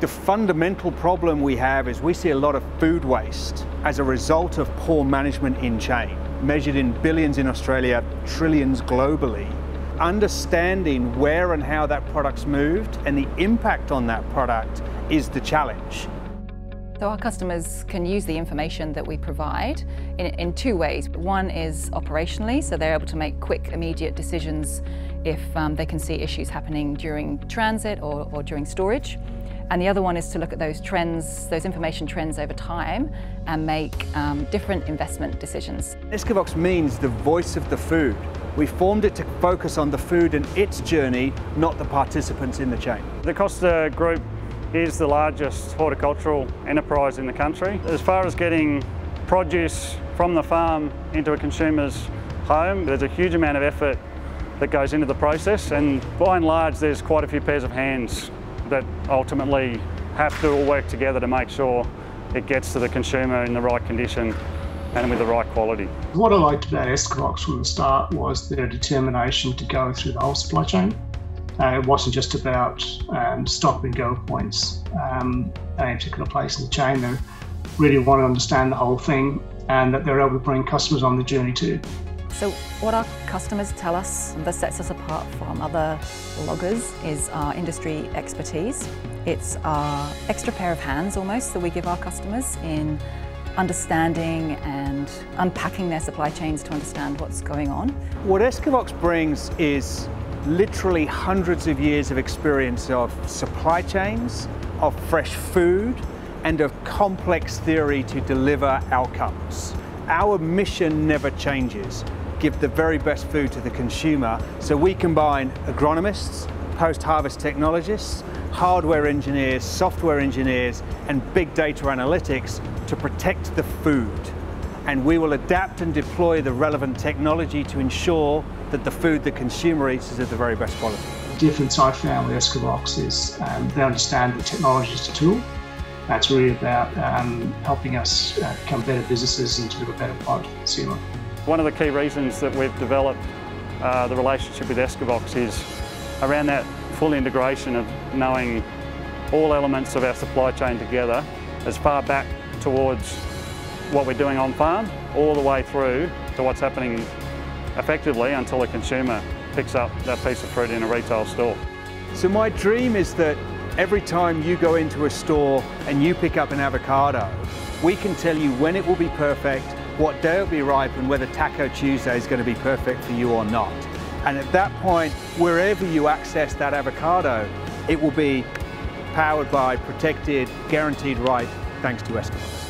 The fundamental problem we have is we see a lot of food waste as a result of poor management in chain, measured in billions in Australia, trillions globally. Understanding where and how that product's moved and the impact on that product is the challenge. So our customers can use the information that we provide in, in, two ways. One is operationally, so they're able to make quick, immediate decisions if um, they can see issues happening during transit or, or during storage. And the other one is to look at those trends, those information trends over time and make um, different investment decisions. Escavox means the voice of the food. We formed it to focus on the food and its journey, not the participants in the chain. The Costa Group is the largest horticultural enterprise in the country. As far as getting produce from the farm into a consumer's home, there's a huge amount of effort that goes into the process and by and large there's quite a few pairs of hands that ultimately have to all work together to make sure it gets to the consumer in the right condition and with the right quality. What I liked about Escavox from the start was their determination to go through the whole supply chain. Uh, it wasn't just about um, stop and go points um, at a particular place in the chain. They really wanted to understand the whole thing and that they're able to bring customers on the journey too. So what our customers tell us that sets us apart from other loggers is our industry expertise. It's our extra pair of hands almost that we give our customers in understanding and unpacking their supply chains to understand what's going on. What Escavox brings is literally hundreds of years of experience of supply chains, of fresh food, and of complex theory to deliver outcomes. Our mission never changes give the very best food to the consumer. So we combine agronomists, post-harvest technologists, hardware engineers, software engineers, and big data analytics to protect the food. And we will adapt and deploy the relevant technology to ensure that the food the consumer eats is of the very best quality. The difference I found with Escavox is um, they understand the technology is a tool. That's really about um, helping us uh, become better businesses and deliver better product to the consumer. One of the key reasons that we've developed uh, the relationship with Escavox is around that full integration of knowing all elements of our supply chain together as far back towards what we're doing on farm all the way through to what's happening effectively until the consumer picks up that piece of fruit in a retail store. So my dream is that every time you go into a store and you pick up an avocado, we can tell you when it will be perfect, what day it will be ripe and whether Taco Tuesday is going to be perfect for you or not. And at that point, wherever you access that avocado, it will be powered by protected, guaranteed ripe, thanks to Escavox.